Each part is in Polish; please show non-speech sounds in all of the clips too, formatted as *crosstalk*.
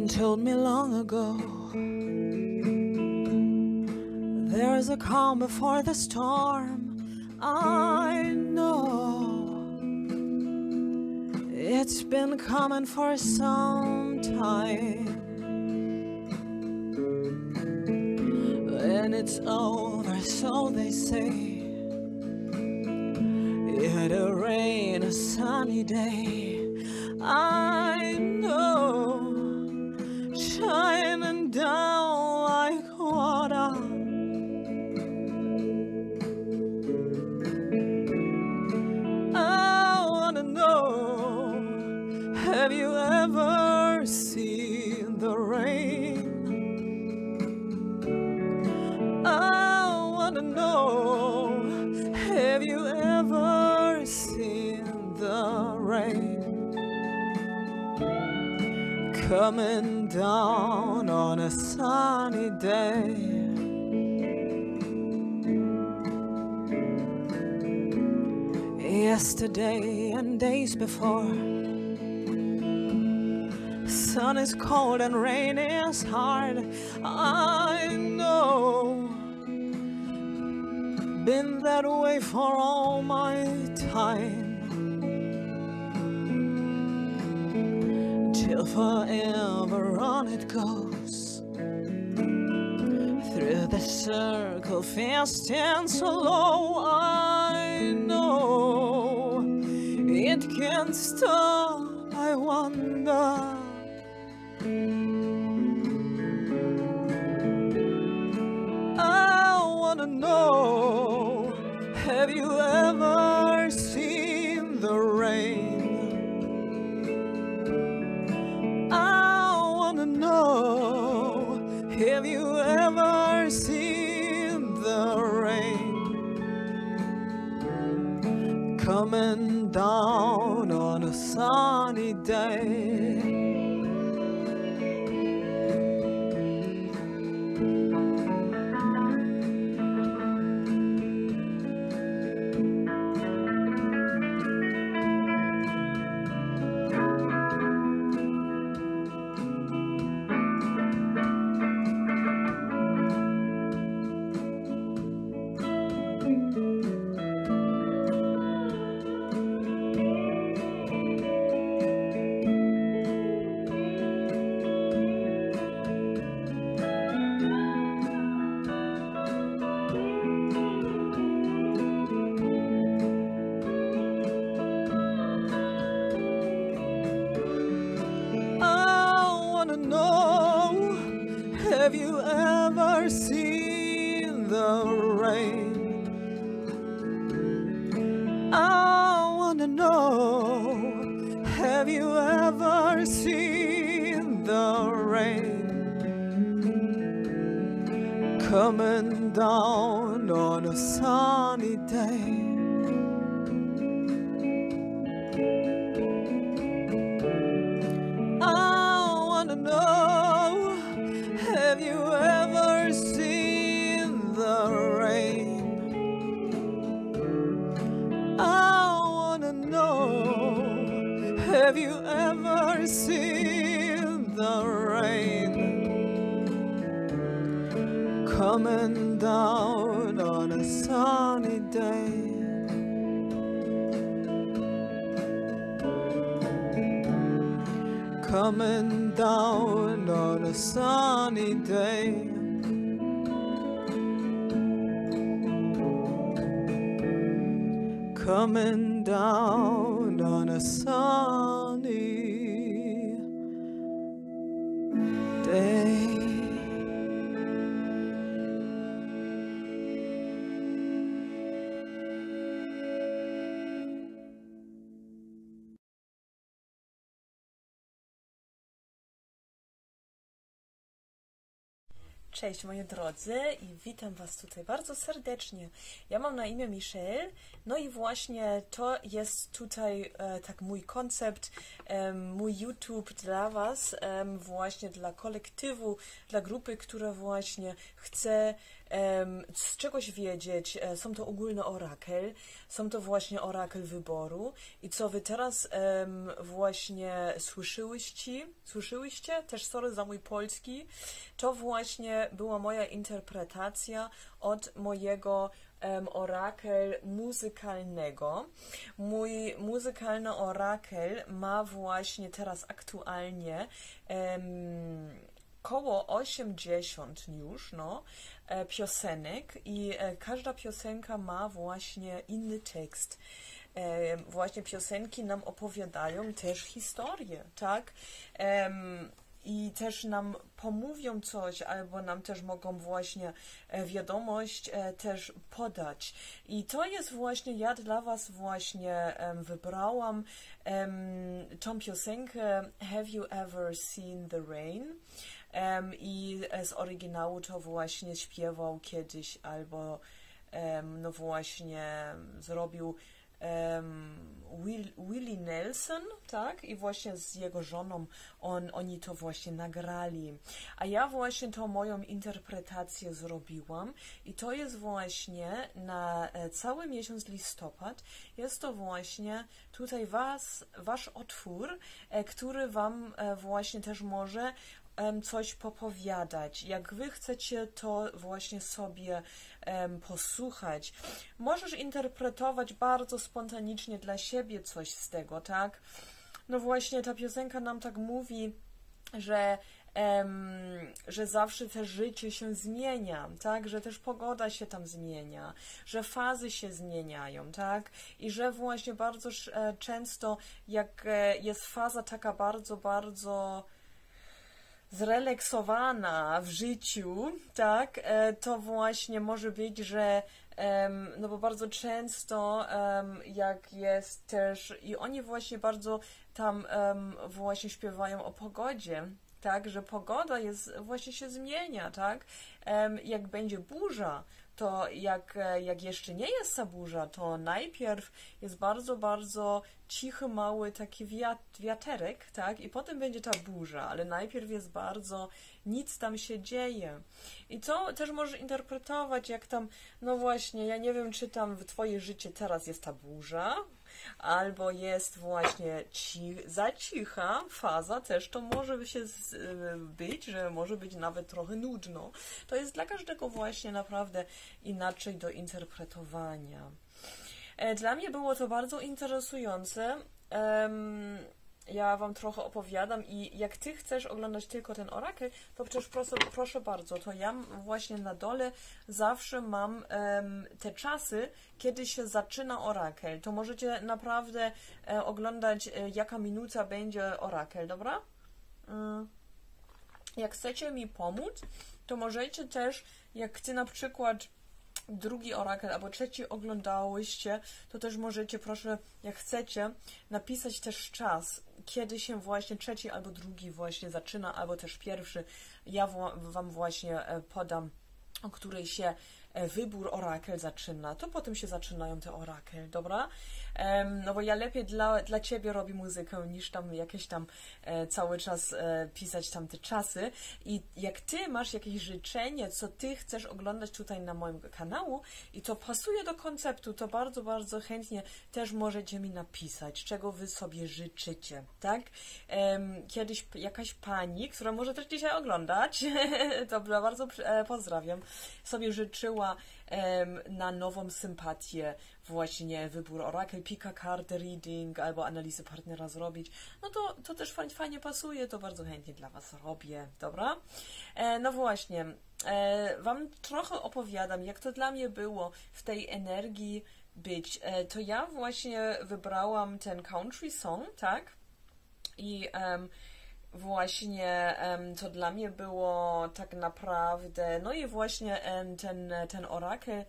Someone told me long ago there's a calm before the storm. I know it's been coming for some time. And it's over, so they say. It'll rain a sunny day. I day. Yesterday and days before, sun is cold and rain is hard. I know, been that way for all my time. Till forever on it goes circle, fast and slow. I know it can't stop. I wonder. 们 Cześć moi drodzy i witam Was tutaj bardzo serdecznie. Ja mam na imię Michelle, no i właśnie to jest tutaj e, tak mój koncept, em, mój YouTube dla Was, em, właśnie dla kolektywu, dla grupy, która właśnie chce z czegoś wiedzieć. E, Są to ogólne orakel, są to właśnie orakel wyboru. I co wy teraz właśnie słyszyłyście, słyszyłyście, też sorry za mój polski, to właśnie była moja interpretacja od mojego orakel muzykalnego. Mój muzykalny orakel ma właśnie teraz aktualnie em, koło 80 już, no, piosenek i e, każda piosenka ma właśnie inny tekst. E, właśnie piosenki nam opowiadają też historię, tak? I też nam pomówią coś, albo nam też mogą właśnie e, wiadomość e, też podać. I to jest właśnie, ja dla Was właśnie wybrałam tą piosenkę Have You Ever Seen the Rain? Em, I z oryginału to właśnie śpiewał kiedyś, albo em, no właśnie zrobił Will, Willie Nelson, tak? I właśnie z jego żoną on, oni to właśnie nagrali. A ja właśnie tą moją interpretację zrobiłam i to jest właśnie na e, cały miesiąc listopad. Jest to właśnie tutaj was, wasz otwór, e, który wam e, właśnie też może coś popowiadać. Jak wy chcecie to właśnie sobie posłuchać. Możesz interpretować bardzo spontanicznie dla siebie coś z tego, tak? No właśnie ta piosenka nam tak mówi, że em, że zawsze też życie się zmienia, tak? Że też pogoda się tam zmienia, że fazy się zmieniają, tak? I że właśnie bardzo e, często, jak e, jest faza taka bardzo, bardzo zrelaksowana w życiu, tak, e, to właśnie może być, że no bo bardzo często jak jest też i oni właśnie bardzo tam właśnie śpiewają o pogodzie, tak, że pogoda jest właśnie się zmienia, tak, jak będzie burza, to jak, jak jeszcze nie jest ta burza, to najpierw jest bardzo, bardzo cichy, mały taki wiat, wiaterek, tak? I potem będzie ta burza, ale najpierw jest bardzo, nic tam się dzieje. I to też możesz interpretować, jak tam, no właśnie, ja nie wiem, czy tam w twoje życie teraz jest ta burza, albo jest właśnie za cicha faza, też to może się z, y, być, że może być nawet trochę nudno. To jest dla każdego właśnie naprawdę inaczej do interpretowania. E, Dla mnie było to bardzo interesujące. Em, ja Wam trochę opowiadam i jak Ty chcesz oglądać tylko ten orakel, to przecież proszę, proszę bardzo, to ja właśnie na dole zawsze mam em, te czasy, kiedy się zaczyna orakel. To możecie naprawdę e, oglądać, e, jaka minuta będzie orakel, dobra? Mm. Jak chcecie mi pomóc, to możecie też, jak Ty na przykład drugi orakel albo trzeci oglądałyście, to też możecie, proszę, jak chcecie, napisać też czas, kiedy się właśnie trzeci albo drugi właśnie zaczyna, albo też pierwszy. Ja Wam właśnie e, podam, o której się wybór orakel zaczyna, to potem się zaczynają te orakel, dobra? No bo ja lepiej dla, dla Ciebie robię muzykę, niż tam jakieś tam e, cały czas e, pisać tam te czasy. I jak Ty masz jakieś życzenie, co Ty chcesz oglądać tutaj na moim kanału i to pasuje do konceptu, to bardzo, bardzo chętnie też możecie mi napisać, czego Wy sobie życzycie, tak? Kiedyś jakaś pani, która może też dzisiaj oglądać, *laughs* to bardzo e, pozdrawiam, sobie życzyła na nową sympatię właśnie wybór orakel, pika karty, reading albo analizę partnera zrobić, no to, to też fajnie, pasuje, to bardzo chętnie dla Was robię, dobra? E, no właśnie, e, Wam trochę opowiadam, jak to dla mnie było w tej energii być. E, to ja właśnie wybrałam ten country song, tak? I em, właśnie to dla mnie było tak naprawdę, no i właśnie ten, ten orakel,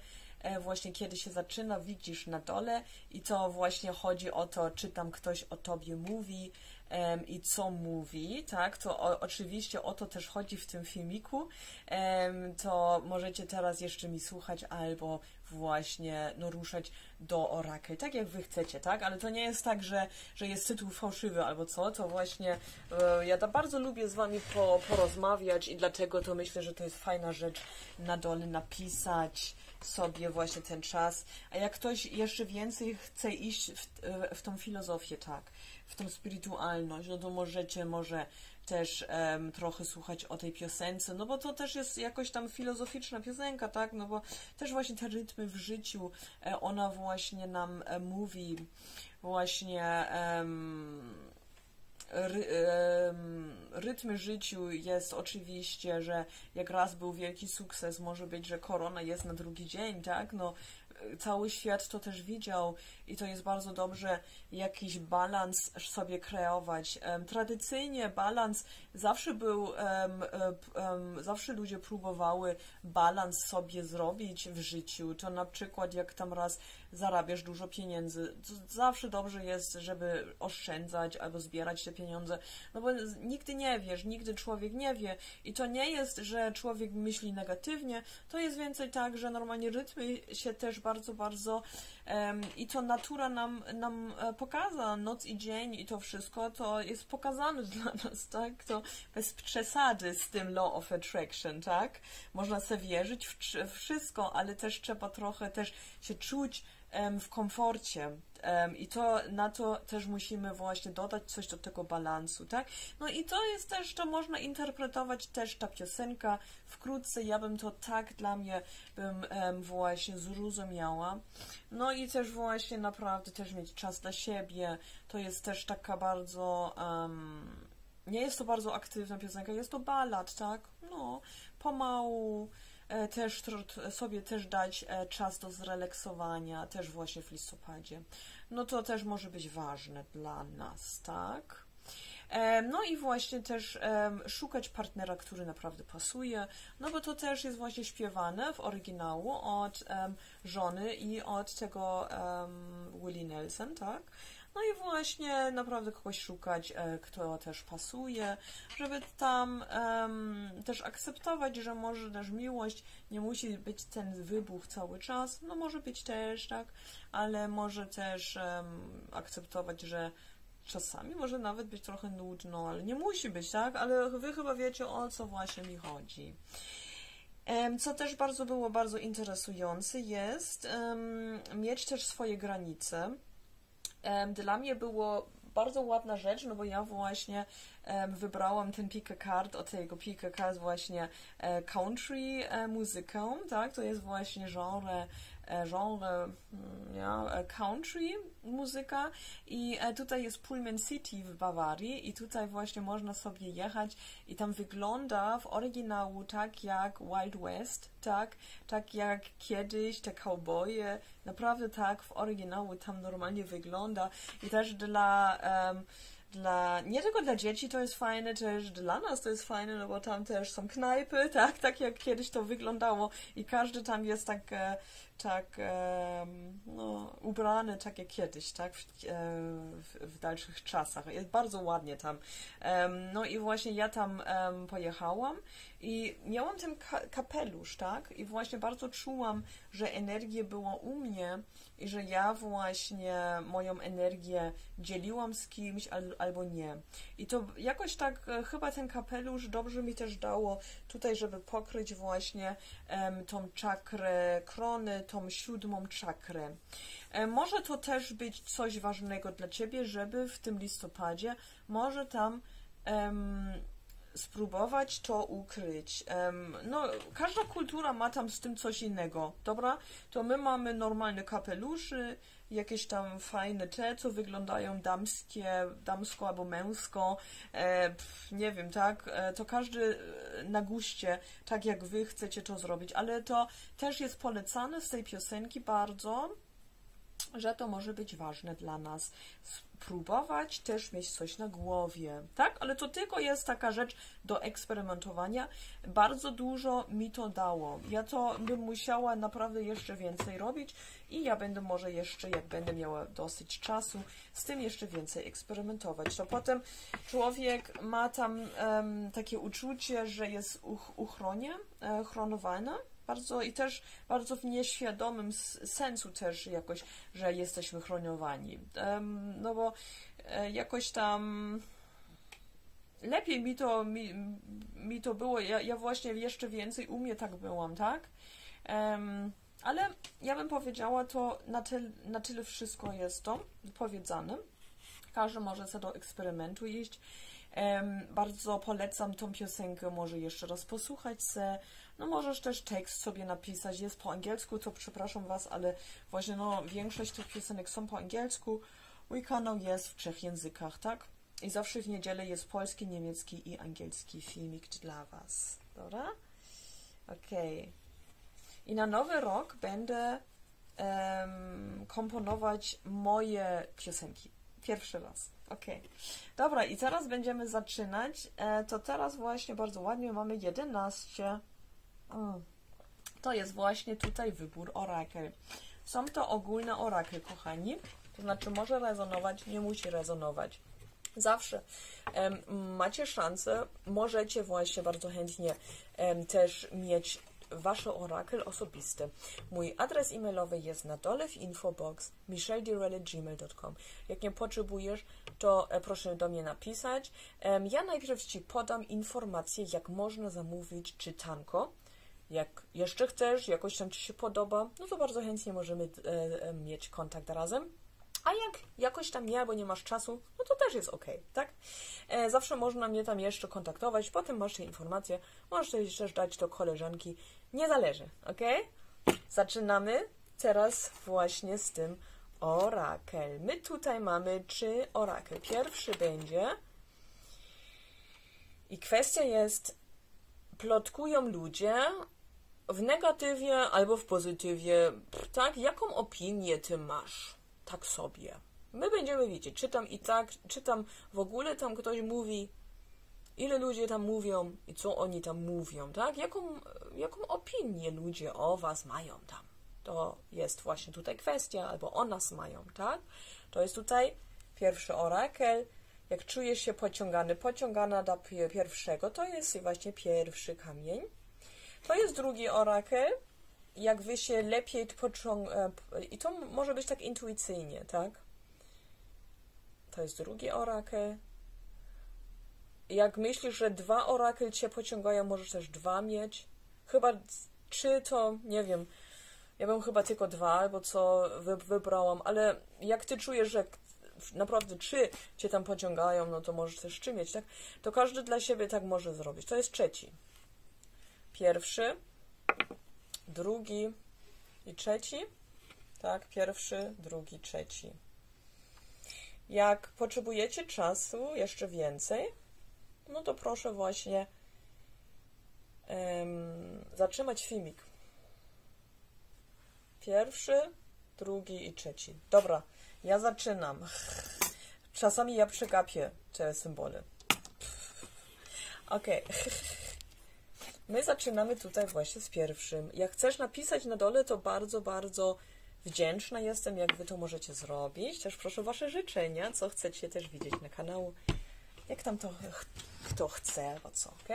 właśnie kiedy się zaczyna, widzisz na dole i to właśnie chodzi o to, czy tam ktoś o tobie mówi em, i co mówi, tak? To o, oczywiście o to też chodzi w tym filmiku. Em, to możecie teraz jeszcze mi słuchać albo właśnie no, ruszać do orakel, tak jak wy chcecie, tak? Ale to nie jest tak, że, że jest tytuł fałszywy albo co, to właśnie e, ja da bardzo lubię z wami po, porozmawiać i dlatego to myślę, że to jest fajna rzecz na dole napisać sobie właśnie ten czas. A jak ktoś jeszcze więcej chce iść w, w tą filozofię, tak, w tą spirytualność, no to możecie może też um, trochę słuchać o tej piosence, no bo to też jest jakoś tam filozoficzna piosenka, tak, no bo też właśnie te rytmy w życiu, e, ona właśnie nam e, mówi właśnie um, ry, rytmy życiu jest oczywiście, że jak raz był wielki sukces, może być, że korona jest na drugi dzień, tak, no cały świat to też widział i to jest bardzo dobrze jakiś balans sobie kreować. Tradycyjnie balans zawsze był, zawsze ludzie próbowały balans sobie zrobić w życiu. To na przykład jak tam raz zarabiasz dużo pieniędzy, zawsze dobrze jest, żeby oszczędzać albo zbierać te pieniądze, no bo nigdy nie wiesz, nigdy człowiek nie wie i to nie jest, że człowiek myśli negatywnie, to jest więcej tak, że normalnie rytmy się też bardzo, bardzo um, i to natura nam, nam e, pokaza, noc i dzień i to wszystko, to jest pokazane *laughs* dla nas, tak, to bez przesady z tym law of attraction, tak, można sobie wierzyć w wszystko, ale też trzeba trochę też się czuć w komforcie. I to na to też musimy właśnie dodać coś do tego balansu, tak? No i to jest też, to można interpretować też ta piosenka. Wkrótce ja bym to tak dla mnie bym właśnie zrozumiała. No i też właśnie naprawdę też mieć czas dla siebie. To jest też taka bardzo um, nie jest to bardzo aktywna piosenka, jest to balad, tak? No, pomału też sobie też dać e, czas do zrelaksowania, też właśnie w listopadzie. No to też może być ważne dla nas, tak? E, no i właśnie też szukać partnera, który naprawdę pasuje, no bo to też jest właśnie śpiewane w oryginału od żony i od tego Willie Nelson, tak? No i właśnie naprawdę kogoś szukać, e, kto też pasuje, żeby tam um, też akceptować, że może też miłość nie musi być ten wybuch cały czas, no może być też, tak, ale może też um, akceptować, że czasami może nawet być trochę nudno, ale nie musi być, tak, ale wy chyba wiecie o co właśnie mi chodzi. Co też bardzo było bardzo interesujące jest um, mieć też swoje granice, dla mnie było bardzo ładna rzecz, no bo ja właśnie wybrałam ten pick card od tego pick card właśnie e, country e, muzyką, tak, to jest właśnie genre genre mm, ja, e, country muzyka. I e, tutaj jest Pullman City w Bawarii i tutaj właśnie można sobie jechać i tam wygląda w oryginału tak jak Wild West, tak, tak jak kiedyś te cowboye, naprawdę tak w oryginału tam normalnie wygląda. I też dla um, dla, nie tylko dla dzieci to jest fajne, też dla nas to jest fajne, no bo tam też są knajpy, *laughs* tak, tak jak kiedyś to wyglądało. I każdy tam jest tak tak no, ubrany tak jak kiedyś, tak, w, e, w, w dalszych czasach. Jest bardzo ładnie tam. No i właśnie ja tam pojechałam i miałam ten kapelusz, tak, i właśnie bardzo czułam, że energia była u mnie i że ja właśnie moją energię dzieliłam z kimś al, albo nie. I to jakoś tak, e, chyba ten kapelusz dobrze mi też dało tutaj, żeby pokryć właśnie tą czakrę krony, tą siódmą czakrę. E, może to też być coś ważnego dla Ciebie, żeby w tym listopadzie może tam spróbować to ukryć. No, każda kultura ma tam z tym coś innego, dobra? To my mamy normalne kapeluszy, jakieś tam fajne te, co wyglądają damskie, damsko albo męsko, e, nie wiem, tak? E, to każdy e, na guście, tak jak wy chcecie to zrobić, ale to też jest polecane z tej piosenki bardzo, że to może być ważne dla nas próbować też mieć coś na głowie, tak? Ale to tylko jest taka rzecz do eksperymentowania. Bardzo dużo mi to dało. Ja to bym musiała naprawdę jeszcze więcej robić i ja będę może jeszcze, jak będę miała dosyć czasu, z tym jeszcze więcej eksperymentować. To potem człowiek ma tam um, takie uczucie, że jest uch uchronie, e, Bardzo i też bardzo w nieświadomym sensu też jakoś, że jesteśmy chroniowani. No bo e, jakoś tam lepiej mi to, mi, mi to było, ja, ja właśnie jeszcze więcej u mnie tak byłam, tak? Ale ja bym powiedziała, to na, tyl, na tyle wszystko jest to powiedziane. Każdy może sobie do eksperymentu iść. Bardzo polecam tą piosenkę, może jeszcze raz posłuchać se. No możesz też tekst sobie napisać, jest po angielsku, to przepraszam Was, ale właśnie no większość tych piosenek są po angielsku. Mój kanał jest w trzech językach, tak? I zawsze w niedzielę jest polski, niemiecki i angielski filmik dla Was. Dobra? Okej. I na nowy rok będę em, komponować moje piosenki. Pierwszy raz. Okej. Dobra, i teraz będziemy zaczynać. E, to teraz właśnie bardzo ładnie mamy 11. To jest właśnie tutaj wybór orakel. Są to ogólne orakel, kochani. To znaczy może rezonować, nie musi rezonować. Zawsze macie szansę, możecie właśnie bardzo chętnie też mieć wasze orakel osobiste. Mój adres e-mailowy jest na dole w infobox michelledirelli.gmail.com Jak nie potrzebujesz, to e, proszę do mnie napisać. Ja najpierw Ci podam informacje, jak można zamówić czytanko. Jak jeszcze chcesz, jakoś tam Ci się podoba, no to bardzo chętnie możemy e, e, mieć kontakt razem. A jak jakoś tam nie, albo nie masz czasu, no to też jest ok, tak? E, zawsze można mnie tam jeszcze kontaktować, potem masz te informacje, możesz też dać do koleżanki, nie zależy, ok? Zaczynamy teraz właśnie z tym orakel. My tutaj mamy trzy orakel. Pierwszy będzie i kwestia jest, plotkują ludzie w negatywie albo w pozytywie, tak? Jaką opinię ty masz? tak sobie. My będziemy widzieć, czy tam i tak, czy tam w ogóle tam ktoś mówi, ile ludzie tam mówią i co oni tam mówią, tak? Jaką, jaką opinię ludzie o was mają tam. To jest właśnie tutaj kwestia, albo o nas mają, tak? To jest tutaj pierwszy orakel. Jak czujesz się pociągany, pociągana do pierwszego, to jest właśnie pierwszy kamień. To jest drugi orakel jak wy się lepiej pociąg... I to może być tak intuicyjnie, tak? To jest drugi orakel. Jak myślisz, że dwa orakel cię pociągają, możesz też dwa mieć. Chyba trzy to, nie wiem, ja bym chyba tylko dwa, albo co wy, wybrałam, ale jak ty czujesz, że naprawdę trzy cię tam pociągają, no to możesz też trzy mieć, tak? To każdy dla siebie tak może zrobić. To jest trzeci. Pierwszy drugi i trzeci. Tak, pierwszy, drugi, trzeci. Jak potrzebujecie czasu jeszcze więcej, no to proszę właśnie um, zatrzymać filmik. Pierwszy, drugi i trzeci. Dobra, ja zaczynam. Czasami ja przegapię te symbole. Okej. Okay. *laughs* My zaczynamy tutaj właśnie z pierwszym. Jak chcesz napisać na dole, to bardzo, bardzo wdzięczna jestem, jak wy to możecie zrobić. Też proszę wasze życzenia, co chcecie też widzieć na kanału. Jak tam to kto chce, albo co, ok?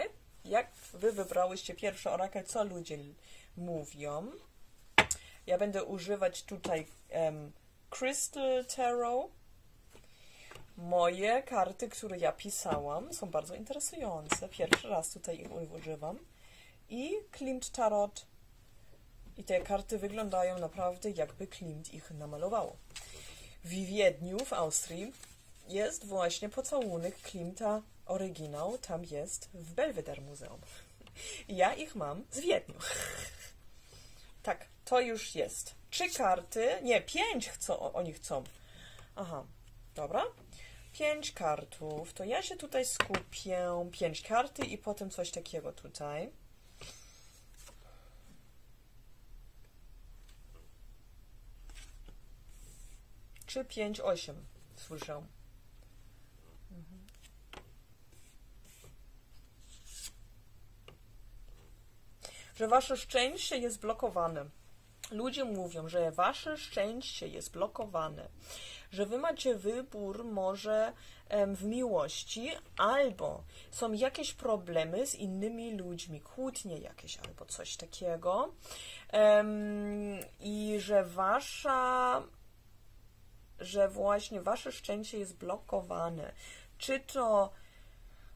Jak wy wybrałyście pierwszy orakel, co ludzie mówią. Ja będę używać tutaj um, Crystal Tarot. Moje karty, które ja pisałam, są bardzo interesujące. Pierwszy raz tutaj ich używam i Klimt Tarot. I te karty wyglądają naprawdę jakby Klimt ich namalowało. W Wiedniu, w Austrii, jest właśnie pocałunek Klimta oryginał. Tam jest w Belvedere Muzeum. Ja ich mam z Wiedniu. *laughs* Tak, to już jest. Trzy karty, nie, pięć chcą, oni chcą. Aha, dobra. Pięć kartów. To ja się tutaj skupię. Pięć karty i potem coś takiego tutaj. Trzy, pięć, osiem. Słyszę. Mhm. Że wasze szczęście jest blokowane. Ludzie mówią, że wasze szczęście jest blokowane. że wy macie wybór może w miłości, albo są jakieś problemy z innymi ludźmi, kłótnie jakieś albo coś takiego, i że wasza że właśnie wasze szczęście jest blokowane. Czy to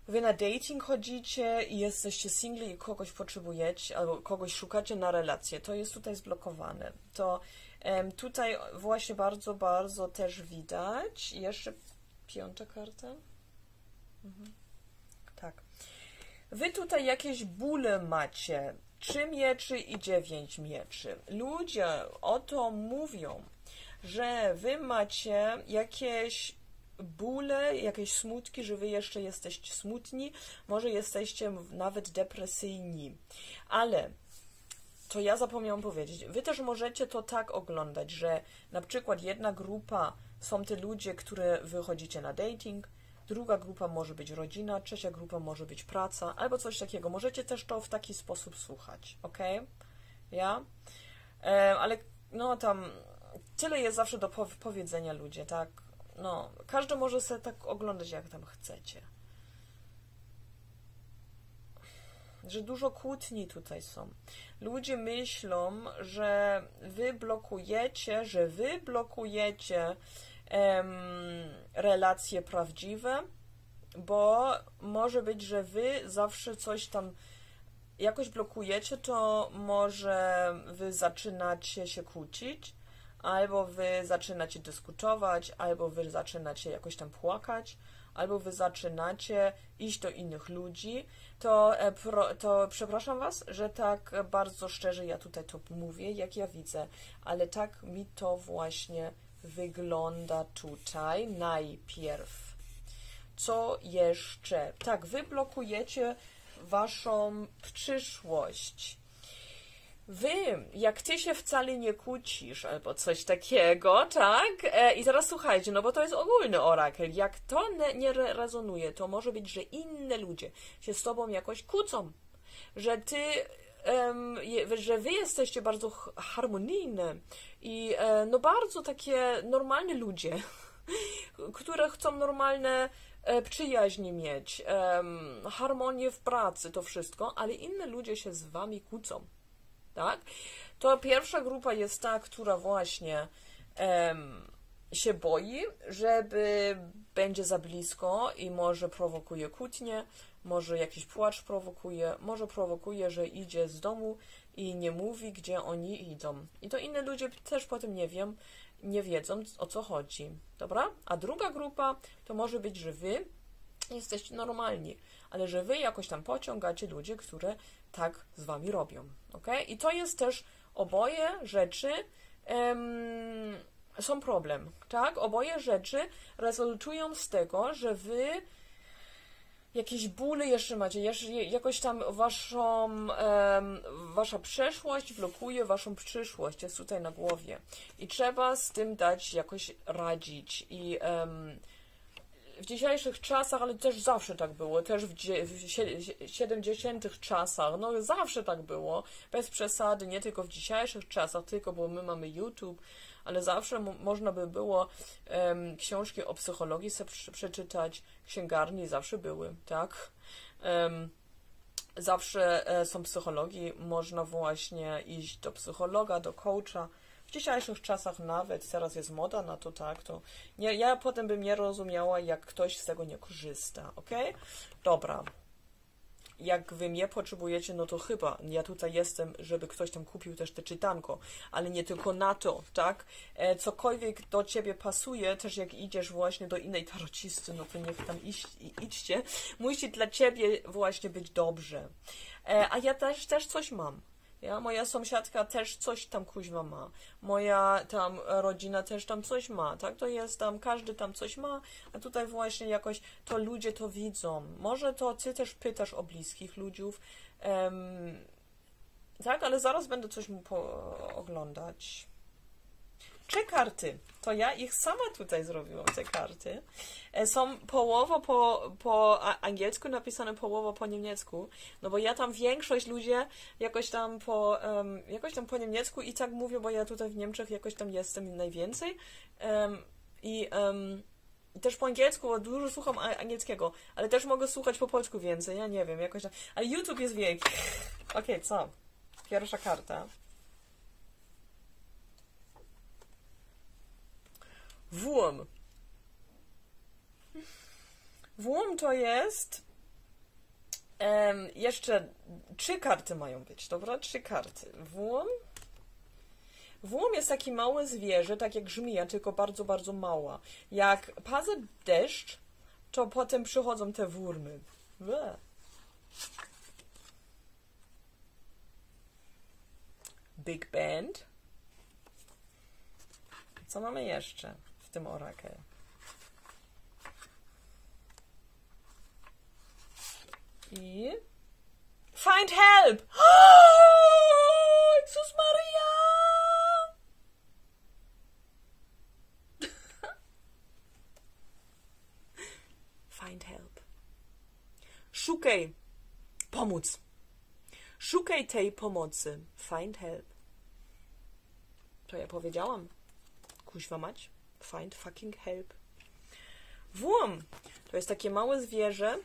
wy na dating chodzicie i jesteście singli i kogoś potrzebujecie, albo kogoś szukacie na relację, to jest tutaj zblokowane. To em, tutaj właśnie bardzo, bardzo też widać. Jeszcze piąta karta. Mhm. Tak. Wy tutaj jakieś bóle macie. Trzy mieczy i dziewięć mieczy. Ludzie o to mówią, że wy macie jakieś bóle, jakieś smutki, że wy jeszcze jesteście smutni, może jesteście nawet depresyjni. Ale to ja zapomniałam powiedzieć. Wy też możecie to tak oglądać, że na przykład jedna grupa są te ludzie, które wychodzicie na dating, druga grupa może być rodzina, trzecia grupa może być praca, albo coś takiego. Możecie też to w taki sposób słuchać, ok? Ja? E, ale no tam tyle jest zawsze do pow- powiedzenia ludzie, tak? No, każdy może sobie tak oglądać, jak tam chcecie. Że dużo kłótni tutaj są. Ludzie myślą, że wy blokujecie, że wy blokujecie em, relacje prawdziwe, bo może być, że wy zawsze coś tam jakoś blokujecie, to może wy zaczynacie się kłócić, albo wy zaczynacie dyskutować, albo wy zaczynacie jakoś tam płakać, albo wy zaczynacie iść do innych ludzi, to, e, to przepraszam was, że tak bardzo szczerze ja tutaj to mówię, jak ja widzę, ale tak mi to właśnie wygląda tutaj najpierw. Co jeszcze? Tak, wy blokujecie waszą przyszłość. Wy, jak ty się wcale nie kłócisz, albo coś takiego, tak? E, I teraz słuchajcie, no bo to jest ogólny orakel. Jak to ne, nie re- rezonuje, to może być, że inne ludzie się z tobą jakoś kłócą. Że ty, je, że wy jesteście bardzo harmonijne i e, no bardzo takie normalne ludzie, *laughs* które chcą normalne e, przyjaźnie mieć, harmonię w pracy, to wszystko, ale inne ludzie się z wami kłócą tak? To pierwsza grupa jest ta, która właśnie em, się boi, żeby będzie za blisko i może prowokuje kłótnie, może jakiś płacz prowokuje, może prowokuje, że idzie z domu i nie mówi, gdzie oni idą. I to inne ludzie też potem nie wiem, nie wiedzą o co chodzi. Dobra? A druga grupa to może być, że wy jesteście normalni, ale że wy jakoś tam pociągacie ludzi, które tak z wami robią. ok? I to jest też oboje rzeczy są problem, tak? Oboje rzeczy rezultują z tego, że wy jakieś bóle jeszcze macie, jeszcze jakoś tam waszą, em, wasza przeszłość blokuje waszą przyszłość, jest tutaj na głowie. I trzeba z tym dać jakoś radzić i em, w dzisiejszych czasach, ale też zawsze tak było, też w, w sie- 70 czasach, no zawsze tak było, bez przesady, nie tylko w dzisiejszych czasach, tylko bo my mamy YouTube, ale zawsze mo- można by było em, książki o psychologii przeczytać, księgarni zawsze były, tak? Em, zawsze e, są psychologii, można właśnie iść do psychologa, do coacha, w dzisiejszych czasach nawet, teraz jest moda na to, tak, to nie, ja potem bym nie rozumiała, jak ktoś z tego nie korzysta, ok? Dobra. Jak wy mnie potrzebujecie, no to chyba ja tutaj jestem, żeby ktoś tam kupił też te czytanko, ale nie tylko na to, tak? E, cokolwiek do ciebie pasuje, też jak idziesz właśnie do innej tarocisty, no to niech tam iść, idźcie, musi dla ciebie właśnie być dobrze. E, a ja też, też coś mam. Ja, moja sąsiadka też coś tam kuźwa ma. Moja tam rodzina też tam coś ma, tak? To jest tam, każdy tam coś ma, a tutaj właśnie jakoś to ludzie to widzą. Może to ty też pytasz o bliskich ludziów, em, tak? Ale zaraz będę coś mu oglądać. Trzy karty. To ja ich sama tutaj zrobiłam, te karty. E, Są połowa po, po angielsku napisane, połowa po niemiecku. No bo ja tam większość ludzie jakoś tam po, em, jakoś tam po niemiecku i tak mówię, bo ja tutaj w Niemczech jakoś tam jestem najwięcej. Em, I um, też po angielsku, bo dużo słucham angielskiego, ale też mogę słuchać po polsku więcej, ja nie wiem, jakoś tak. Ale YouTube jest wielki. *laughs* Okej, okay, co? Pierwsza karta. Włom. Włom to jest. Um, jeszcze trzy karty mają być, dobra? Trzy karty. Włom. Włom jest taki małe zwierzę, tak jak żmija, tylko bardzo, bardzo mała. Jak pada deszcz, to potem przychodzą te wurmy. Ble. Big Band. Co mamy jeszcze tym? I Find help! *gasps* Jezus Maria! *laughs* Find help. Szukaj pomóc. Szukaj tej pomocy. Find help. To ja powiedziałam. Kuźwa mać. Find fucking help. Włam. To jest takie małe zwierzę,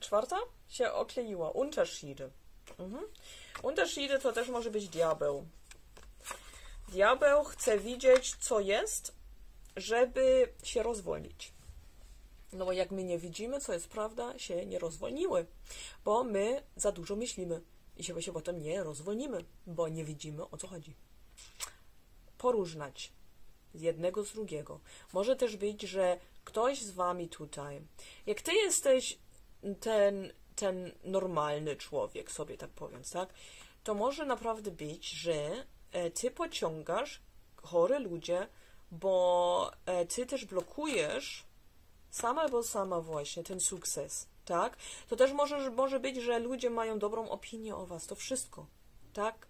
czwarta się okleiła. Unterschiede. Mhm. To też może być diabeł. Diabeł chce widzieć, co jest, żeby się rozwolnić. No bo jak my nie widzimy, co jest prawda, się nie rozwolniły, bo my za dużo myślimy i się, się potem nie rozwolnimy, bo nie widzimy, o co chodzi. Porównać z jednego z drugiego. Może też być, że ktoś z wami tutaj, jak ty jesteś ten, ten normalny człowiek, sobie tak powiem, tak? To może naprawdę być, że e, ty pociągasz chore ludzie, bo e, ty też blokujesz sama albo sama właśnie ten sukces, tak? To też może, może być, że ludzie mają dobrą opinię o was, to wszystko, tak?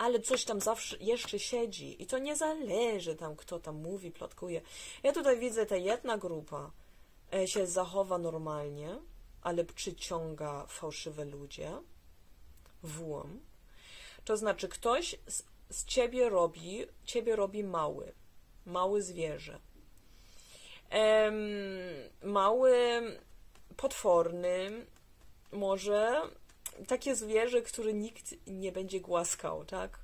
Ale coś tam zawsze jeszcze siedzi i to nie zależy tam, kto tam mówi, plotkuje. Ja tutaj widzę, ta jedna grupa e, się zachowa normalnie, ale przyciąga fałszywe ludzie, włam. To znaczy, ktoś z, z ciebie robi, ciebie robi mały, mały zwierzę. Mały, potworny, może takie zwierzę, które nikt nie będzie głaskał, tak?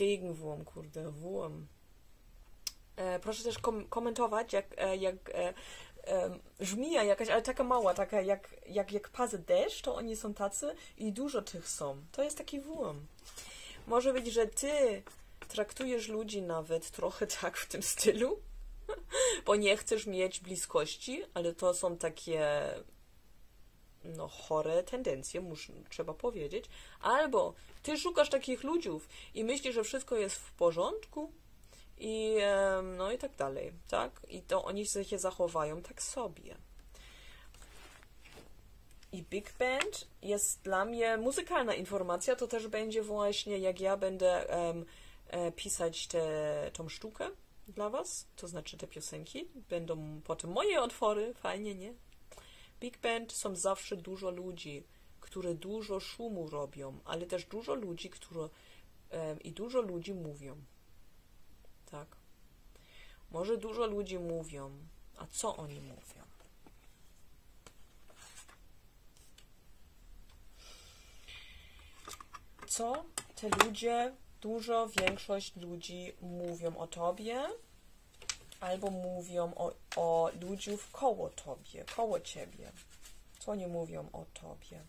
Regenwurm, kurde, wurm. E, proszę też kom komentować, jak, e, jak e, żmija jakaś, ale taka mała, taka jak, jak, jak pazy deszcz, to oni są tacy i dużo tych są. To jest taki włam. Może być, że ty traktujesz ludzi nawet trochę *laughs* tak w tym stylu, bo nie chcesz mieć bliskości, ale to są takie no, chore tendencje, mus, trzeba powiedzieć. Albo ty szukasz takich ludziów i myślisz, że wszystko jest w porządku, i no i tak dalej, tak? I to oni się zachowają tak sobie. I Big Band jest dla mnie muzykalna informacja, to też będzie właśnie, jak ja będę um, pisać tę tą sztukę dla Was, to znaczy te piosenki, będą potem moje otwory, fajnie, nie? Big Band są zawsze dużo ludzi, które dużo szumu robią, ale też dużo ludzi, które i dużo ludzi mówią tak? Może dużo ludzi mówią, a co oni mówią? Co te ludzie, dużo, większość ludzi mówią o tobie, albo mówią o, o ludziów koło tobie, koło ciebie. Co oni mówią o tobie?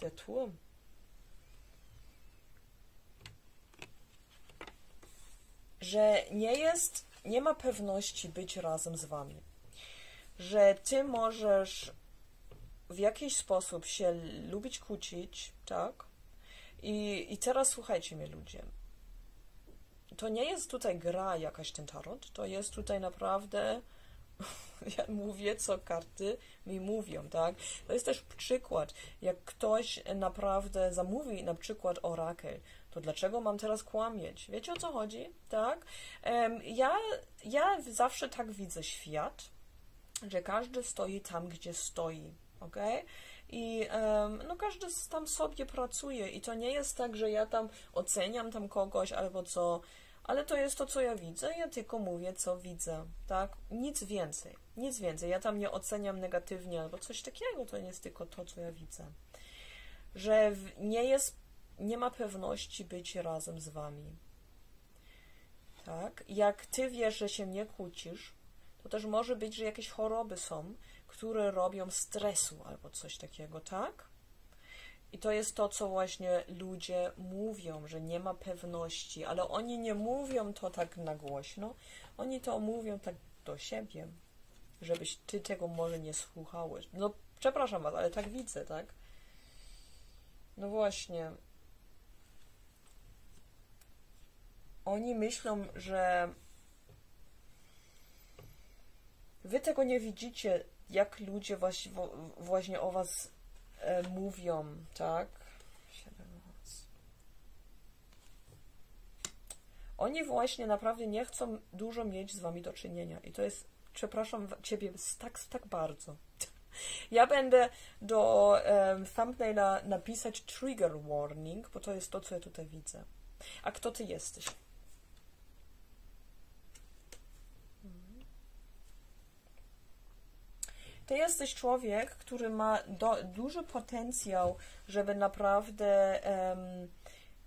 der Turm. Że nie jest, nie ma pewności być razem z wami. Że ty możesz w jakiś sposób się lubić kłócić, tak? I, I teraz słuchajcie mnie, ludzie. To nie jest tutaj gra jakaś ten tarot, to jest tutaj naprawdę *laughs* ja mówię, co karty mi mówią, tak? To jest też przykład, jak ktoś naprawdę zamówi na przykład orakel, to dlaczego mam teraz kłamieć? Wiecie o co chodzi, tak? Ja, ja zawsze tak widzę świat, że każdy stoi tam, gdzie stoi, ok? I no każdy tam sobie pracuje i to nie jest tak, że ja tam oceniam tam kogoś albo co, ale to jest to, co ja widzę, ja tylko mówię, co widzę, tak? Nic więcej, nic więcej. Ja tam nie oceniam negatywnie albo coś takiego, to jest tylko to, co ja widzę. Że nie jest, nie ma pewności być razem z wami. Tak? Jak ty wiesz, że się nie kłócisz, to też może być, że jakieś choroby są, które robią stresu albo coś takiego, tak? I to jest to, co właśnie ludzie mówią, że nie ma pewności, ale oni nie mówią to tak na głośno, oni to mówią tak do siebie, żebyś ty tego może nie słuchałeś. No, przepraszam was, ale tak widzę, tak? No właśnie. Oni myślą, że wy tego nie widzicie, jak ludzie właśnie, właśnie o was e, mówią, tak? Oni właśnie naprawdę nie chcą dużo mieć z wami do czynienia i to jest, przepraszam ciebie tak, tak bardzo. *laughs* Ja będę do em, thumbnaila napisać trigger warning, bo to jest to, co ja tutaj widzę. A kto ty jesteś? Ty jesteś człowiek, który ma do, duży potencjał, żeby naprawdę em,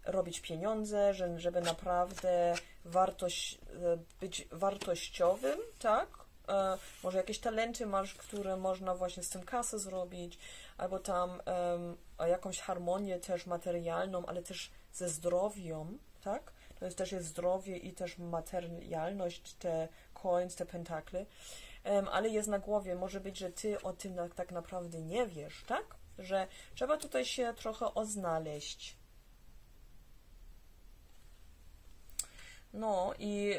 robić pieniądze, że, żeby naprawdę wartość, e, być wartościowym, tak? E, może jakieś talenty masz, które można właśnie z tym kasę zrobić, albo tam a jakąś harmonię też materialną, ale też ze zdrowiem, tak? To jest też jest zdrowie i też materialność, te coins, te pentakle. Ale jest na głowie. Może być, że ty o tym tak naprawdę nie wiesz, tak? Że trzeba tutaj się trochę oznaleźć. No i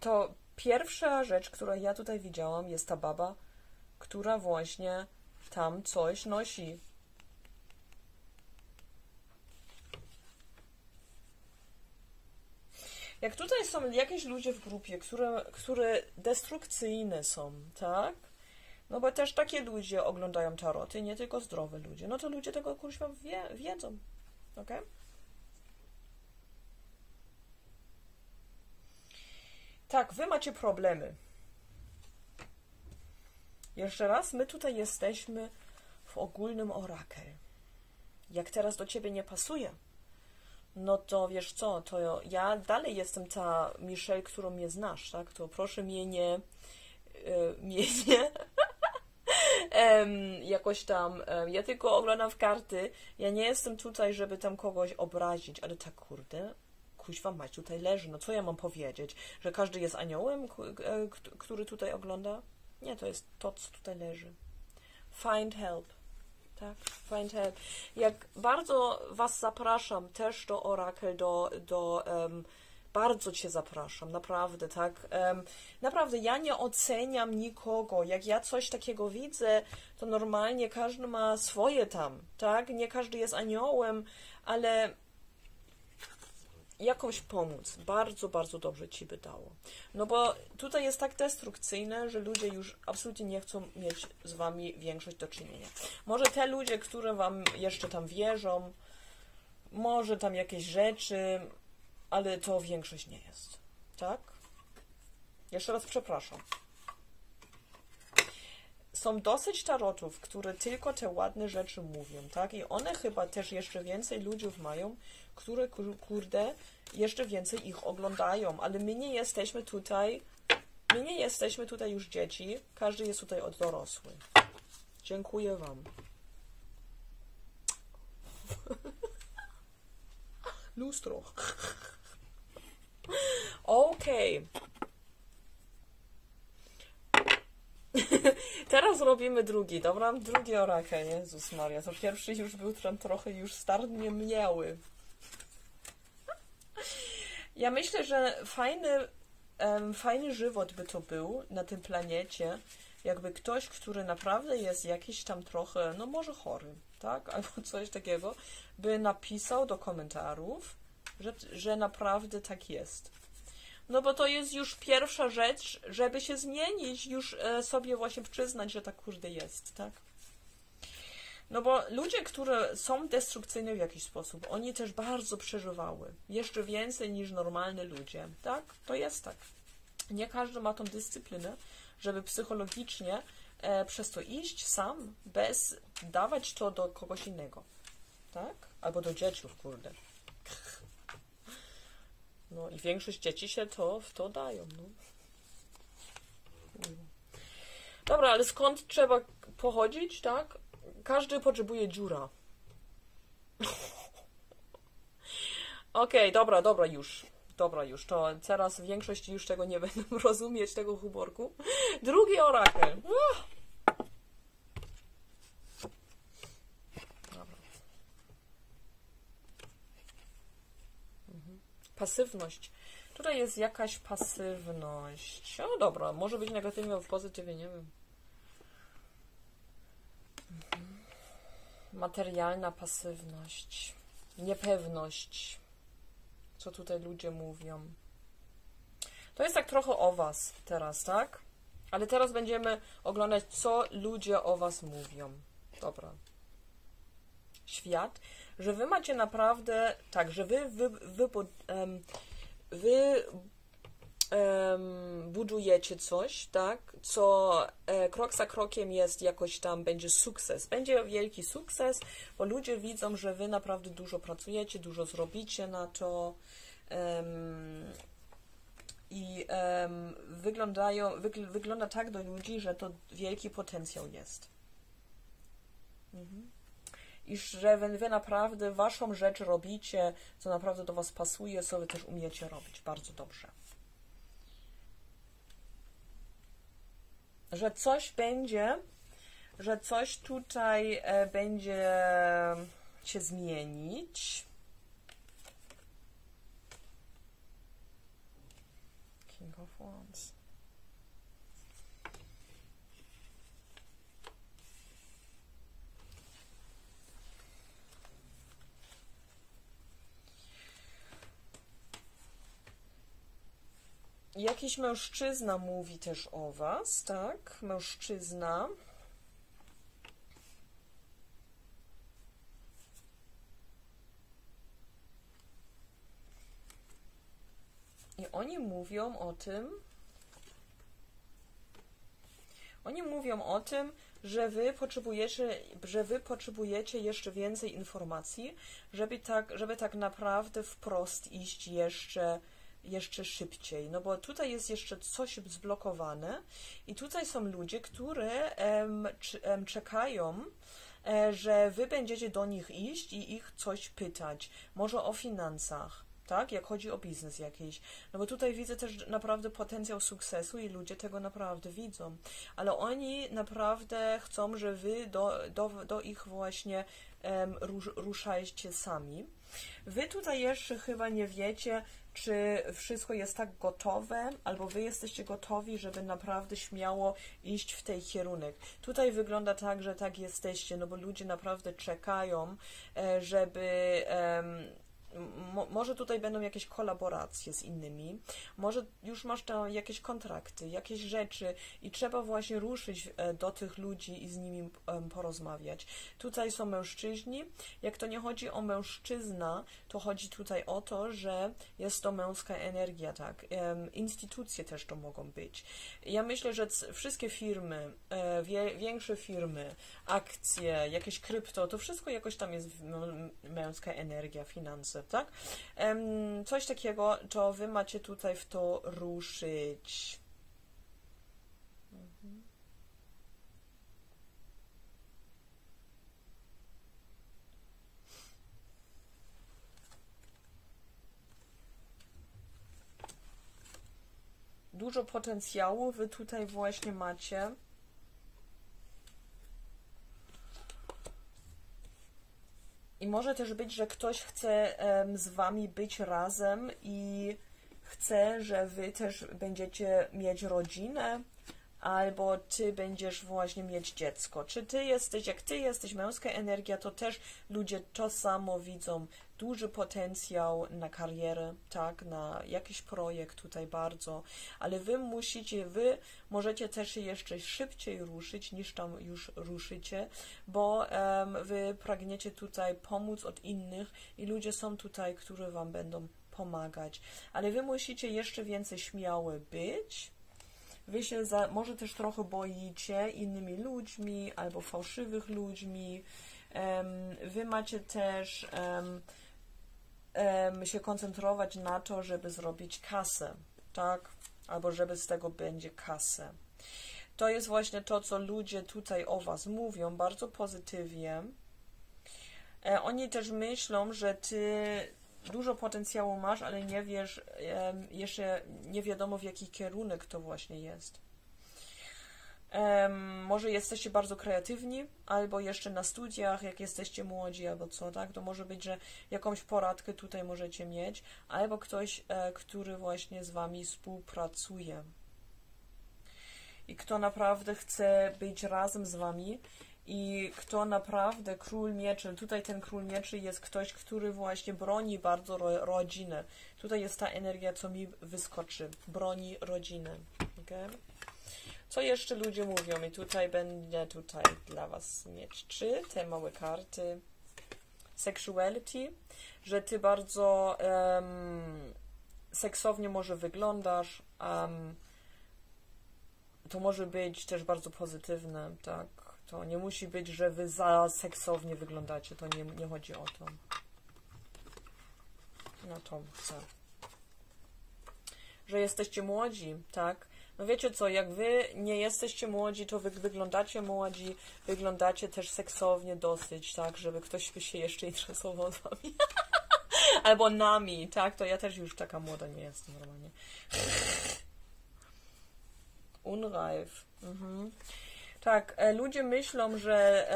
to pierwsza rzecz, którą ja tutaj widziałam, jest ta baba, która właśnie tam coś nosi. Jak tutaj są jakieś ludzie w grupie, które, które destrukcyjne są, tak? No bo też takie ludzie oglądają taroty, nie tylko zdrowe ludzie. No to ludzie tego kurwa wie, wiedzą, ok? Tak, wy macie problemy. Jeszcze raz, my tutaj jesteśmy w ogólnym orakel. Jak teraz do ciebie nie pasuje, no to wiesz co, to ja dalej jestem ta Michelle, którą mnie znasz, tak? To proszę mnie nie, y, mnie nie *laughs* jakoś tam, em, ja tylko oglądam w karty, ja nie jestem tutaj, żeby tam kogoś obrazić, ale tak kurde, kuźwa mać tutaj leży, no co ja mam powiedzieć, że każdy jest aniołem, e, który tutaj ogląda? Nie, to jest to, co tutaj leży. Find help. Tak, find help. Jak bardzo Was zapraszam też do Oracle, do, do em, bardzo Cię zapraszam, naprawdę, tak. Em, naprawdę, ja nie oceniam nikogo. Jak ja coś takiego widzę, to normalnie każdy ma swoje tam, tak. Nie każdy jest aniołem, ale jakąś pomóc. Bardzo, bardzo dobrze Ci by dało. No bo tutaj jest tak destrukcyjne, że ludzie już absolutnie nie chcą mieć z Wami większość do czynienia. Może te ludzie, które Wam jeszcze tam wierzą, może tam jakieś rzeczy, ale to większość nie jest. Tak? Jeszcze raz przepraszam. Są dosyć tarotów, które tylko te ładne rzeczy mówią, tak? I one chyba też jeszcze więcej ludzi mają, które, kur- kurde, jeszcze więcej ich oglądają, ale my nie jesteśmy tutaj, my nie jesteśmy tutaj już dzieci, każdy jest tutaj od dorosły. Dziękuję Wam. *laughs* Lustro. *laughs* Okej. *laughs* Teraz robimy drugi, dobra? Drugi orakel, Jezus Maria. To pierwszy już był tam trochę już starnie mniały. Ja myślę, że fajny, em, fajny żywot by to był na tym planecie, jakby ktoś, który naprawdę jest jakiś tam trochę, no może chory, tak? *laughs* Albo coś takiego, by napisał do komentarzów, że, że naprawdę tak jest. No bo to jest już pierwsza rzecz, żeby się zmienić, już e, sobie właśnie przyznać, że tak kurde jest, tak? No bo ludzie, którzy są destrukcyjni w jakiś sposób, oni też bardzo przeżywały. Jeszcze więcej niż normalni ludzie. Tak? To jest tak. Nie każdy ma tą dyscyplinę, żeby psychologicznie e, przez to iść sam, bez dawać to do kogoś innego. Tak? Albo do dzieciów, kurde. *laughs* No i większość dzieci się to w to dają. No. Dobra, ale skąd trzeba pochodzić, tak? Każdy potrzebuje dziura. Okej, okay, dobra, dobra, już. Dobra, już. To teraz większość już tego nie będą *laughs* rozumieć, tego humorku. Drugi orakel. Mhm. Pasywność. Tutaj jest jakaś pasywność. O, dobra, może być negatywnie lub pozytywnie, nie wiem. Mhm. Materialna pasywność. Niepewność. Co tutaj ludzie mówią. To jest tak trochę o Was teraz, tak? Ale teraz będziemy oglądać, co ludzie o Was mówią. Dobra. Świat, że Wy macie naprawdę, tak, że Wy, wy, wy, wy wy um, budujecie coś, tak, co e, krok za krokiem jest jakoś tam, będzie sukces. Będzie wielki sukces, bo ludzie widzą, że wy naprawdę dużo pracujecie, dużo zrobicie na to um, i um, wyglądają, wygl wygląda tak do ludzi, że to wielki potencjał jest. Mhm i że wy, wy naprawdę waszą rzecz robicie, co naprawdę do was pasuje, co wy też umiecie robić bardzo dobrze. Że coś będzie, że coś tutaj e, będzie się zmienić. Jakiś mężczyzna mówi też o was, tak? Mężczyzna. I oni mówią o tym, oni mówią o tym, że wy potrzebujecie, że wy potrzebujecie jeszcze więcej informacji, żeby tak, żeby tak naprawdę wprost iść jeszcze jeszcze szybciej, no bo tutaj jest jeszcze coś zblokowane i tutaj są ludzie, które czekają, e, że wy będziecie do nich iść i ich coś pytać, może o finansach, tak? Jak chodzi o biznes jakiś. No bo tutaj widzę też naprawdę potencjał sukcesu i ludzie tego naprawdę widzą. Ale oni naprawdę chcą, że wy do, do, do ich właśnie um, rusz, ruszajcie sami. Wy tutaj jeszcze chyba nie wiecie, czy wszystko jest tak gotowe, albo wy jesteście gotowi, żeby naprawdę śmiało iść w tej kierunek. Tutaj wygląda tak, że tak jesteście, no bo ludzie naprawdę czekają, e, żeby Mo, może tutaj będą jakieś kolaboracje z innymi, może już masz tam jakieś kontrakty, jakieś rzeczy i trzeba właśnie ruszyć e, do tych ludzi i z nimi porozmawiać. Tutaj są mężczyźni. Jak to nie chodzi o mężczyzna, to chodzi tutaj o to, że jest to męska energia, tak. Instytucje też to mogą być. Ja myślę, że wszystkie firmy, e, większe firmy, akcje, jakieś krypto, to wszystko jakoś tam jest męska energia, finanse tak? Coś takiego, to wy macie tutaj w to ruszyć. Mhm. Dużo potencjału wy tutaj właśnie macie. I może też być, że ktoś chce z wami być razem i chce, że wy też będziecie mieć rodzinę, albo ty będziesz właśnie mieć dziecko. Czy ty jesteś, jak ty jesteś męska energia, to też ludzie to samo widzą duży potencjał na karierę, tak, na jakiś projekt tutaj bardzo, ale wy musicie, wy możecie też jeszcze szybciej ruszyć niż tam już ruszycie, bo um, wy pragniecie tutaj pomóc od innych i ludzie są tutaj, którzy wam będą pomagać, ale wy musicie jeszcze więcej śmiały być, wy się za, może też trochę boicie innymi ludźmi albo fałszywych ludźmi, um, wy macie też um, um, się koncentrować na to, żeby zrobić kasę, tak? Albo żeby z tego będzie kasę. To jest właśnie to, co ludzie tutaj o Was mówią bardzo pozytywnie. E, oni też myślą, że Ty dużo potencjału masz, ale nie wiesz, e, jeszcze nie wiadomo w jaki kierunek to właśnie jest. Może jesteście bardzo kreatywni, albo jeszcze na studiach, jak jesteście młodzi, albo co, tak? To może być, że jakąś poradkę tutaj możecie mieć, albo ktoś, e, który właśnie z wami współpracuje. I kto naprawdę chce być razem z wami i kto naprawdę król mieczy, tutaj ten król mieczy jest ktoś, który właśnie broni bardzo ro rodzinę. Tutaj jest ta energia, co mi wyskoczy. Broni rodzinę. Okay? Co jeszcze ludzie mówią? I tutaj będę tutaj dla Was mieć trzy te małe karty. Sexuality, że Ty bardzo um, seksownie może wyglądasz. Um, to może być też bardzo pozytywne, tak? To nie musi być, że Wy za seksownie wyglądacie. To nie, nie chodzi o to. No to chcę. Że jesteście młodzi, tak? No wiecie co, jak wy nie jesteście młodzi, to wy wyglądacie młodzi, wyglądacie też seksownie dosyć, tak, żeby ktoś się jeszcze *laughs* interesował z wami. *laughs* Albo nami, tak, to ja też już taka młoda nie jestem normalnie. *laughs* Unreif. Mhm. Tak, e, ludzie myślą, że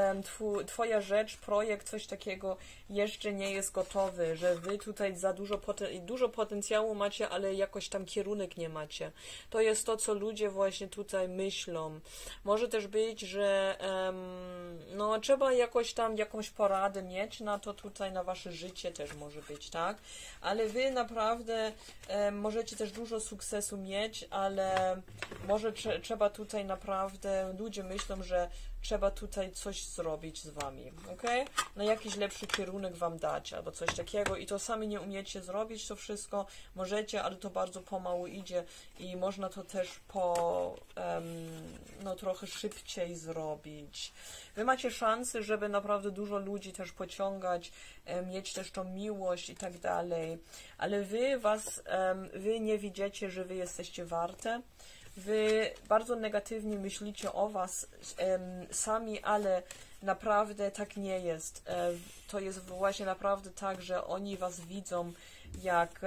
twoja rzecz, projekt, coś takiego jeszcze nie jest gotowy, że wy tutaj za dużo, poten dużo potencjału macie, ale jakoś tam kierunek nie macie. To jest to, co ludzie właśnie tutaj myślą. Może też być, że um, no, trzeba jakoś tam jakąś poradę mieć na to tutaj, na wasze życie też może być, tak? Ale wy naprawdę um, możecie też dużo sukcesu mieć, ale może trze trzeba tutaj naprawdę, ludzie myślą, że trzeba tutaj coś zrobić z wami, ok? Na jakiś lepszy kierunek wam dać albo coś takiego i to sami nie umiecie zrobić to wszystko, możecie, ale to bardzo pomału idzie i można to też po um, no trochę szybciej zrobić. Wy macie szansę, żeby naprawdę dużo ludzi też pociągać, um, mieć też tą miłość i tak dalej, ale wy was, um, wy nie widzicie, że wy jesteście warte, wy bardzo negatywnie myślicie o was sami, ale naprawdę tak nie jest. E, to jest właśnie naprawdę tak, że oni was widzą jak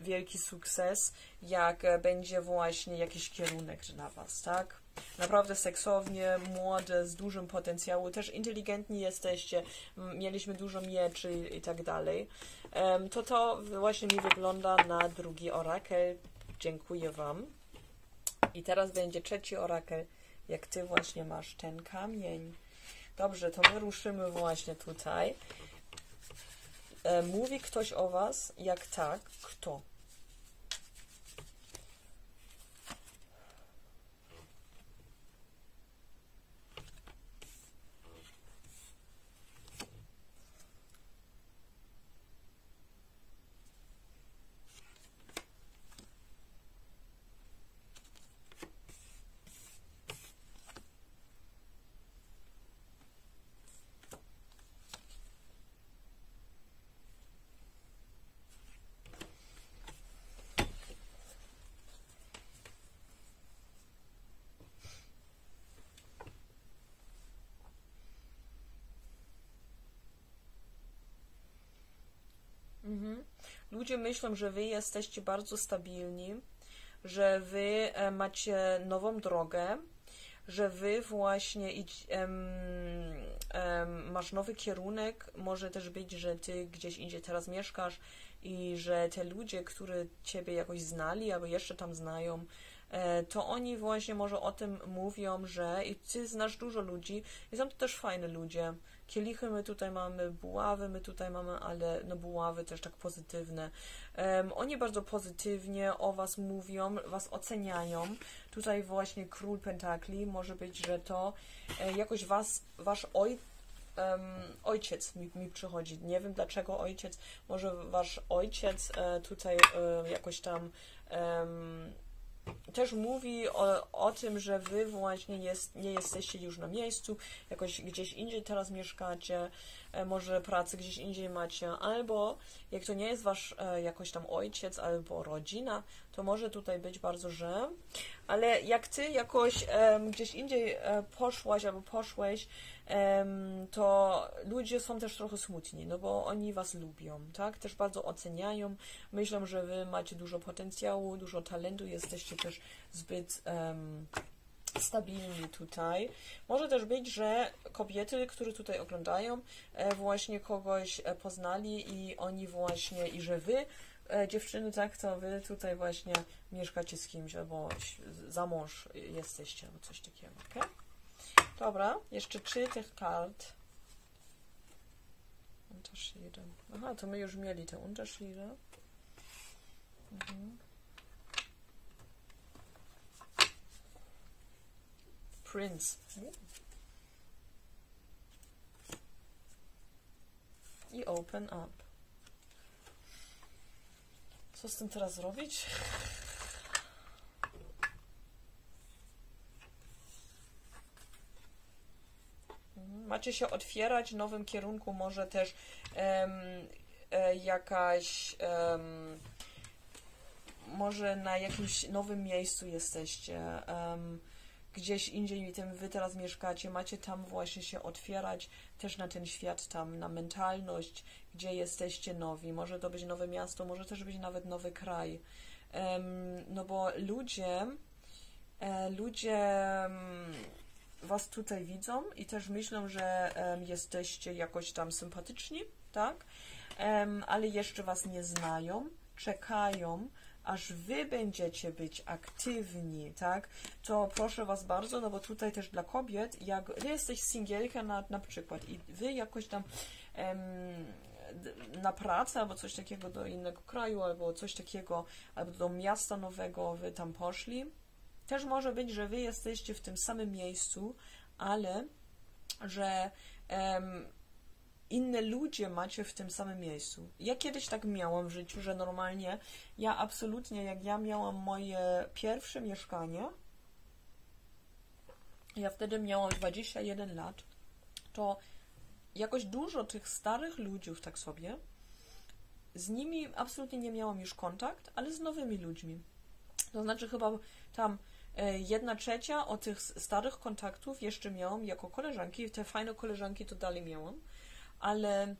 wielki sukces, jak będzie właśnie jakiś kierunek na was, tak? Naprawdę seksownie, młode, z dużym potencjałem, też inteligentni jesteście, mieliśmy dużo mieczy i, tak dalej. To to właśnie mi wygląda na drugi orakel. Dziękuję Wam. I teraz będzie trzeci orakel, jak ty właśnie masz ten kamień. Dobrze, to my ruszymy właśnie tutaj. E, mówi ktoś o was? Jak tak, kto? Mhm. Ludzie myślą, że wy jesteście bardzo stabilni, że wy e, macie nową drogę, że wy właśnie idź, em, em, masz nowy kierunek. Może też być, że ty gdzieś indziej teraz mieszkasz i że te ludzie, którzy ciebie jakoś znali albo jeszcze tam znają, e, to oni właśnie może o tym mówią, że i ty znasz dużo ludzi i są to też fajne ludzie, Kielichy my tutaj mamy, buławy my tutaj mamy, ale no buławy też tak pozytywne. Um, oni bardzo pozytywnie o was mówią, was oceniają. Tutaj właśnie król pentakli, może być, że to e, jakoś was, wasz ojciec um, ojciec mi, mi przychodzi. Nie wiem dlaczego ojciec, może wasz ojciec e, tutaj e, jakoś tam też mówi o, o tym, że wy właśnie jest, nie jesteście już na miejscu, jakoś gdzieś indziej teraz mieszkacie, e, może pracy gdzieś indziej macie, albo jak to nie jest wasz e, jakoś tam ojciec albo rodzina, to może tutaj być bardzo że, ale jak ty jakoś gdzieś indziej e, poszłaś albo poszłeś, to ludzie są też trochę smutni, no bo oni was lubią, tak? Też bardzo oceniają. Myślą, że wy macie dużo potencjału, dużo talentu, jesteście też zbyt um, stabilni tutaj. Może też być, że kobiety, które tutaj oglądają, e, właśnie kogoś e, poznali i oni właśnie, i że wy e, dziewczyny, tak, to wy tutaj właśnie mieszkacie z kimś, albo za mąż jesteście, albo coś takiego, ok? Dobra, jeszcze trzy tych kart. Unterschiede. Aha, to my już mieli te Unterschiede. Mhm. Prince. I open up. Co z tym teraz zrobić? Macie się otwierać nowym kierunku, może też um, jakaś um, może na jakimś nowym miejscu jesteście, um, gdzieś indziej tym wy teraz mieszkacie, macie tam właśnie się otwierać też na ten świat tam, na mentalność, gdzie jesteście nowi. Może to być nowe miasto, może też być nawet nowy kraj. no bo ludzie, e, ludzie Was tutaj widzą i też myślą, że jesteście jakoś tam sympatyczni, tak? Ale jeszcze Was nie znają, czekają, aż Wy będziecie być aktywni, tak? To proszę Was bardzo, no bo tutaj też dla kobiet, jak Wy jesteś singielka na, na przykład i Wy jakoś tam na pracę albo coś takiego do innego kraju, albo coś takiego, albo do miasta nowego Wy tam poszli, też może być, że wy jesteście w tym samym miejscu, ale że um, inne ludzie macie w tym samym miejscu. Ja kiedyś tak miałam w życiu, że normalnie ja absolutnie, jak ja miałam moje pierwsze mieszkanie, ja wtedy miałam 21 lat, to jakoś dużo tych starych ludzi, tak sobie, z nimi absolutnie nie miałam już kontakt, ale z nowymi ludźmi. To znaczy chyba tam jedna trzecia o tych starych kontaktów jeszcze miałam jako koleżanki. Te fajne koleżanki to dalej miałam, ale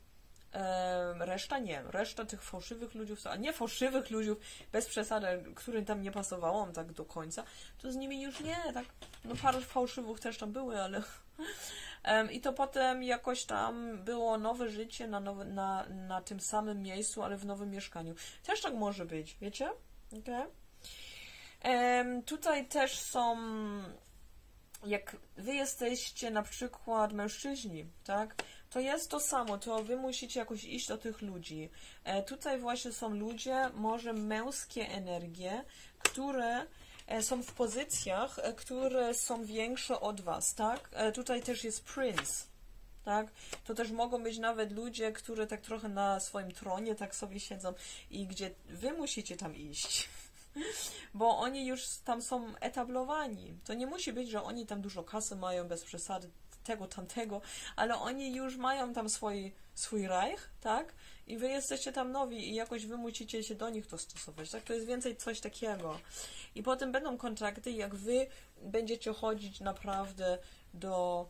e, reszta nie. Reszta tych fałszywych ludzi, a nie fałszywych ludzi, bez przesady, którym tam nie pasowałam tak do końca, to z nimi już nie, tak, no parę fałszywych też tam były, ale *laughs* i to potem jakoś tam było nowe życie na, nowe, na, na tym samym miejscu, ale w nowym mieszkaniu. Też tak może być, wiecie? Okay? Tutaj też są, jak wy jesteście na przykład mężczyźni, tak? To jest to samo, to wy musicie jakoś iść do tych ludzi. E, tutaj właśnie są ludzie, może męskie energie, które e, są w pozycjach, e, które są większe od was, tak? Tutaj też jest prince, tak? To też mogą być nawet ludzie, którzy tak trochę na swoim tronie tak sobie siedzą i gdzie wy musicie tam iść. *laughs* *laughs* bo oni już tam są etablowani. To nie musi być, że oni tam dużo kasy mają bez przesady tego, tamtego, ale oni już mają tam swój, swój Reich, tak? I wy jesteście tam nowi i jakoś wy musicie się do nich dostosować, tak? To jest więcej coś takiego. I potem będą kontrakty, jak wy będziecie chodzić naprawdę do,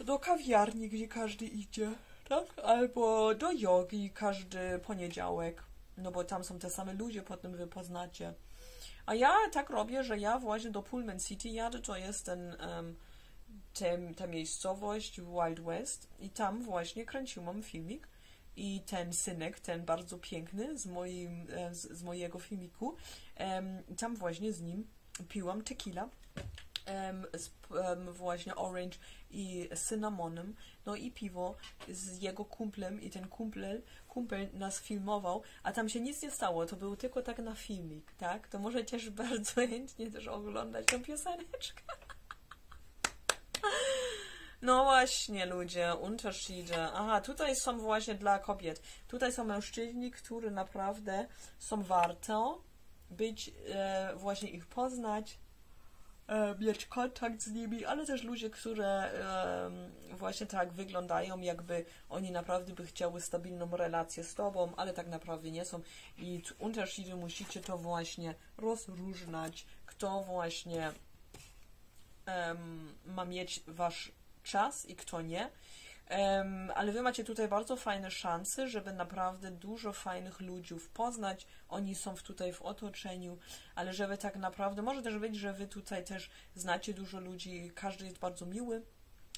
do kawiarni, gdzie każdy idzie, tak? Albo do jogi każdy poniedziałek no bo tam są te same ludzie, potem wy poznacie. A ja tak robię, że ja właśnie do Pullman City jadę, to jest ten, um, ten, ta miejscowość Wild West i tam właśnie kręciłam filmik i ten synek, ten bardzo piękny z, moim, e, z, z mojego filmiku, um, tam właśnie z nim piłam tequila em, z em, właśnie orange i cynamonem, no i piwo z jego kumplem i ten kumpel, kumpel nas filmował, a tam się nic nie stało, to był tylko tak na filmik, tak? To możecie też *laughs* bardzo chętnie też oglądać tę pioseneczkę. *laughs* No właśnie, ludzie, Unterschiede. Aha, tutaj są właśnie dla kobiet. Tutaj są mężczyźni, którzy naprawdę są warto być, e, właśnie ich poznać, mieć kontakt z nimi, ale też ludzie, którzy e, właśnie tak wyglądają, jakby oni naprawdę by chciały stabilną relację z tobą, ale tak naprawdę nie są. I Unterschiede musicie to właśnie rozróżniać, kto właśnie ma mieć wasz czas i kto nie. Ale wy macie tutaj bardzo fajne szanse, żeby naprawdę dużo fajnych ludzi poznać. Oni są tutaj w otoczeniu, ale żeby tak naprawdę, może też być, że wy tutaj też znacie dużo ludzi, każdy jest bardzo miły.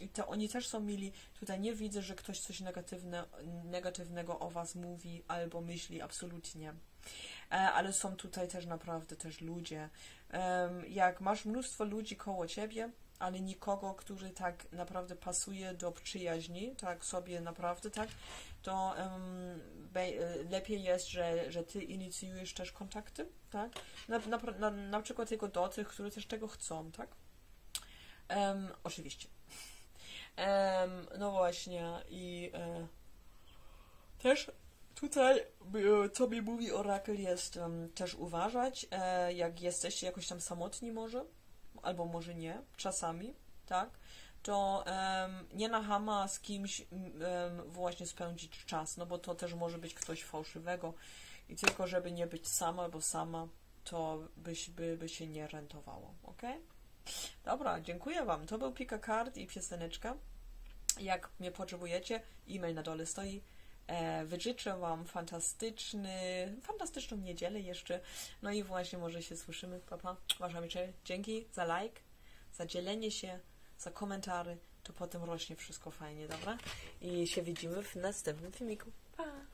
I to oni też są mili. Tutaj nie widzę, że ktoś coś negatywne, negatywnego o was mówi albo myśli, absolutnie. E, ale są tutaj też naprawdę też ludzie. Jak masz mnóstwo ludzi koło ciebie, ale nikogo, który tak naprawdę pasuje do przyjaźni, tak sobie naprawdę, tak, to em, be, e, lepiej jest, że, że ty inicjujesz też kontakty, tak? Na, na, na, na przykład tylko do tych, którzy też tego chcą, tak? Em, oczywiście. Em, no właśnie i e, też tutaj, co mi mówi Orakel, jest em, też uważać, e, jak jesteście jakoś tam samotni może, albo może nie, czasami, tak, to em, nie na hama z kimś m, em, właśnie spędzić czas, no bo to też może być ktoś fałszywego i tylko żeby nie być sama albo sama, to byś, by, by się nie rentowało, ok? Dobra, dziękuję Wam. To był Pika Card i pioseneczka. Jak mnie potrzebujecie, e-mail na dole stoi. E, wyżyczę Wam fantastyczny, fantastyczną niedzielę jeszcze. No i właśnie może się słyszymy. Papa, Wasza Michelle. Dzięki za like, za dzielenie się, za komentary. To potem rośnie wszystko fajnie, dobra? I się widzimy w następnym filmiku. Pa!